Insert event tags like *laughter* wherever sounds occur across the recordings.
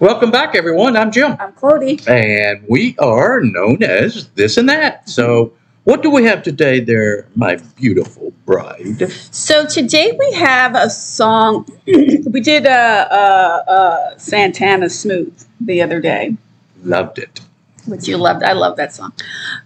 Welcome back, everyone. I'm Jim, I'm Clody. and we are known as this and that. So, what do we have today, there, my beautiful bride? So today we have a song. *clears throat* we did a, a, a Santana Smooth the other day, Loved it. Which you loved. I love that song.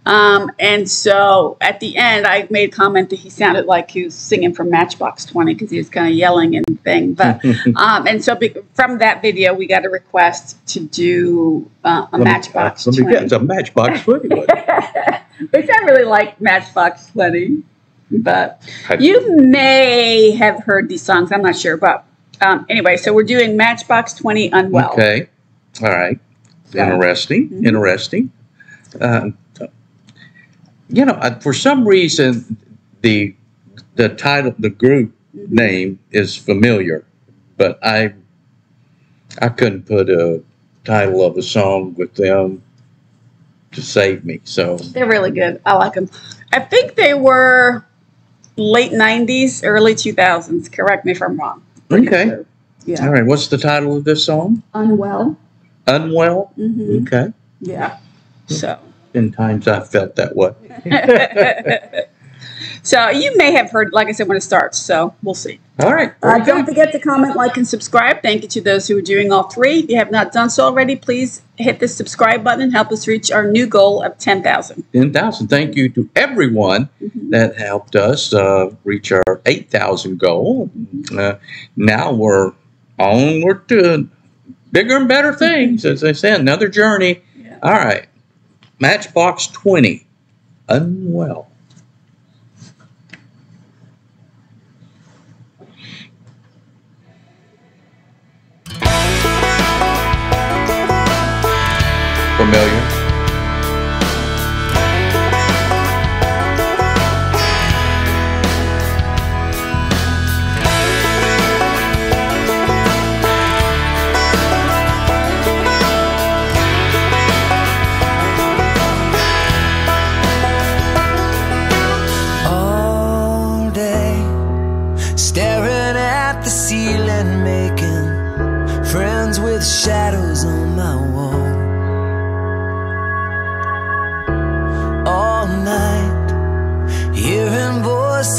Um, and so at the end, I made a comment that he sounded like he was singing from Matchbox 20 because he was kind of yelling and thing. But *laughs* um, and so be, from that video, we got a request to do uh, a Let me- Matchbox Let me 20. get it's a Matchbox 20 one. *laughs* which I really like Matchbox 20. But you may have heard these songs. I'm not sure. But um, anyway, so we're doing Matchbox 20 Unwell. Okay. All right. Yeah. Interesting. Mhm. Interesting. Uh, you know, uh, for some reason, the the title, the group Mhm. name is familiar, but I I couldn't put a title of a song with them to save me. So They're really good. I like them. I think they were late 90s, early 2000s. Correct me if I'm wrong. Okay. sure. Yeah. All right. What's the title of this song? Unwell. Unwell. hmm Okay. Yeah. So. In times I felt that way. *laughs* so you may have heard, like I said, when it starts. So we'll see. All right. Uh, don't forget to comment, like, and subscribe. Thank you to those who are doing all three. If you have not done so already, please hit the subscribe button and help us reach our new goal of 10,000. 10,000. Thank you to everyone Mhm. that helped us uh, reach our 8,000 goal. Uh, now we're onward to bigger and better things. As I said, another journey. Yeah. All right. Matchbox 20. Unwell. Familiar?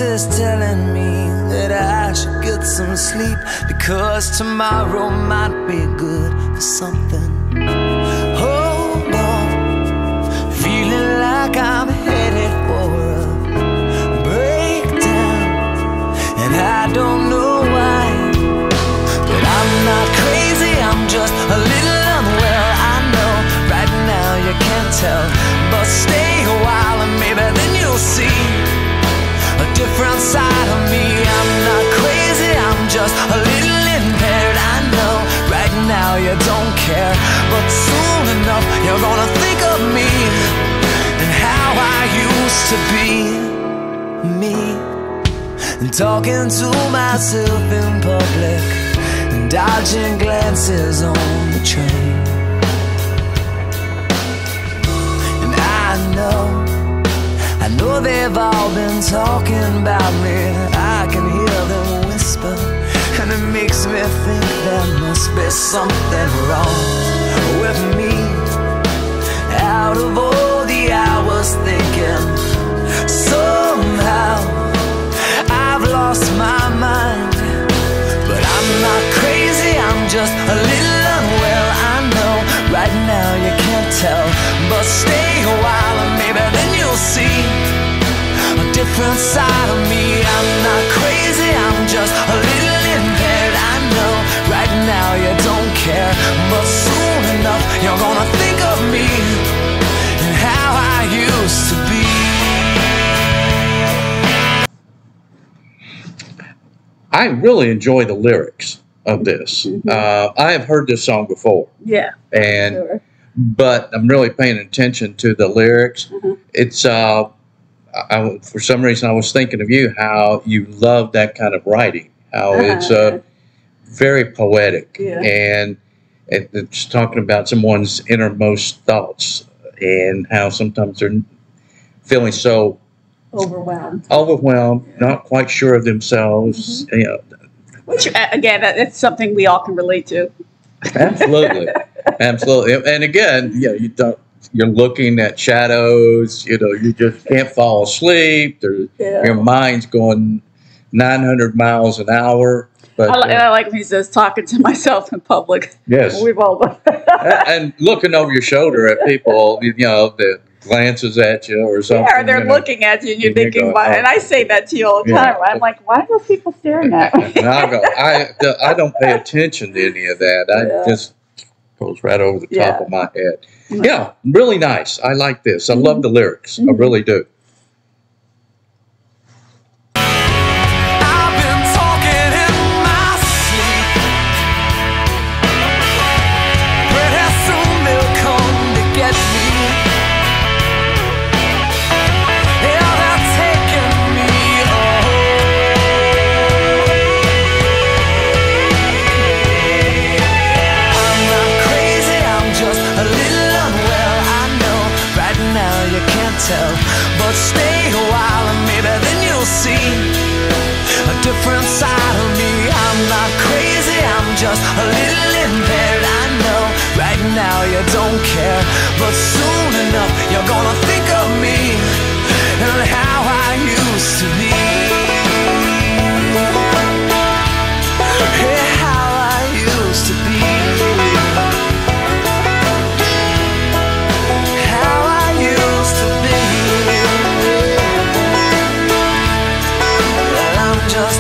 Voices telling me that I should get some sleep because tomorrow might be good for something. Hold on, feeling like I'm just a little impaired. I know right now you don't care, but soon enough you're gonna think of me and how I used to be me. And talking to myself in public and dodging glances on the train. And I know, I know they've all been talking about me. There must be something wrong with me. Out of all the hours thinking, somehow. I've lost my mind. But I'm not crazy, I'm just a little unwell. I know right now you can't tell. But stay a while and maybe then you'll see a different side of me. I'm you're gonna think of me and how I used to be. I really enjoy the lyrics of this. Mhm. Uh, I have heard this song before, Yeah. and Sure. but I'm really paying attention to the lyrics. Mhm. It's uh, I, for some reason I was thinking of you how you love that kind of writing. How it's uh, very poetic Yeah. and it, it's talking about someone's innermost thoughts and how sometimes they're feeling so Overwhelmed. overwhelmed, not quite sure of themselves. You know, Which, uh, again, that- that's something we all can relate to. absolutely. *laughs* absolutely. And again, you know, you don't. You're looking at shadows. You know, you just can't fall asleep. Yeah. Your mind's going 900 miles an hour. But I, uh, I like when he says talking to myself in public. yes, We've all done that. *laughs* and, looking over your shoulder at people, you know, that glances at you or something. Yeah, or they're you know. looking at you and you're And you thinking, go, why? oh. And I say that to you all the Yeah. time. I'm like, why are those people staring at me? *laughs* And I go, I, I don't pay attention to any of that. I Yeah. just goes right over the top Yeah. of my head. Yeah, really nice. I like this. I love the lyrics. I Mhm. really do. Don't care, but soon enough you're gonna think of me and how I used to be. How I used to be. How I used to be. Well, I'm just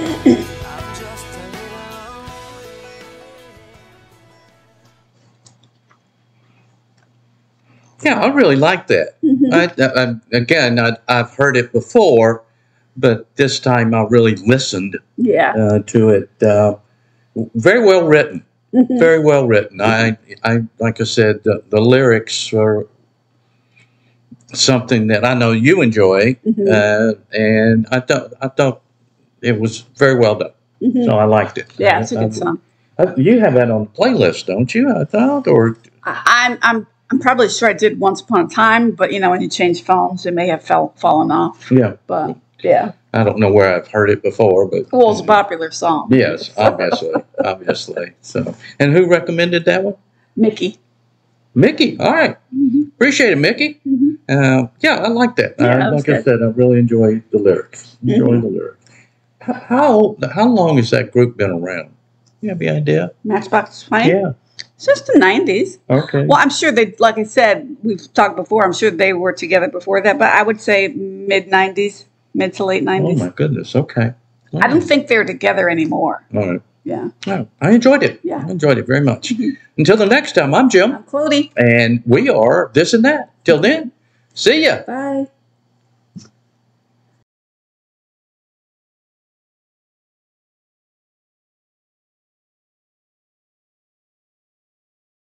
*clears throat* Yeah, I really like that. I, I, again, I, I've heard it before, but this time I really listened yeah. uh, to it. Uh, very well written. Mhm. Very well written. I, I like I said, the, the lyrics are something that I know you enjoy, Mhm. uh, and I thought I thought it was very well done. Mhm. So I liked it. Yeah, it's a good song. I- you have that on the playlist, don't you? I thought, or I- I'm, I'm, I'm probably sure I did once upon a time, but you know, when you change phones, it may have fell, fallen off. yeah, But yeah, I don't know where I've heard it before, but well, it's a popular song. yes, obviously, *laughs* obviously. So, and who recommended that one? Mickey. Mickey. All right. Mhm. appreciate it, Mickey. Mhm. Uh, yeah, I like that. Yeah, that was like I said, I really enjoy the lyrics. Enjoy Mhm. the lyrics. How how long has that group been around? You have any idea? Matchbox Twenty. Yeah. Since the '90s. Okay. Well, I'm sure they, like I said, we've talked before. I'm sure they were together before that, but I would say mid '90s, mid to late nineties. oh '90s. my goodness. Okay. I don't think they're together anymore. All right. Yeah. Oh, I enjoyed it. Yeah. I enjoyed it very much. *laughs* Until the next time, I'm Jim, I'm Clody. and we are this and that. Till then, see ya. Bye.